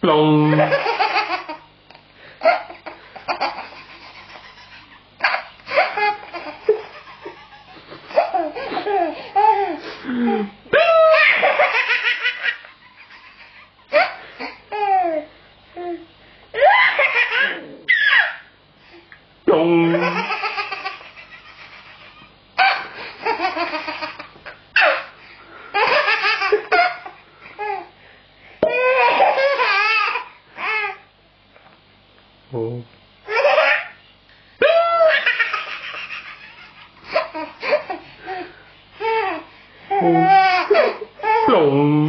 Plong. Plong. 哦。咚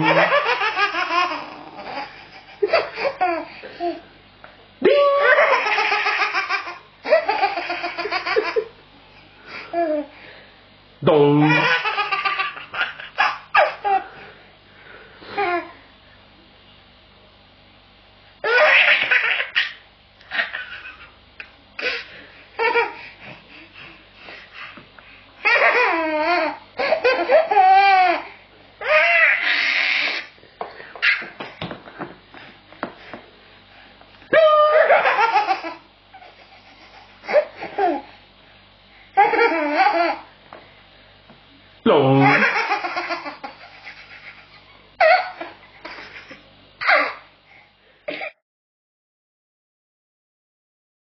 咚 Long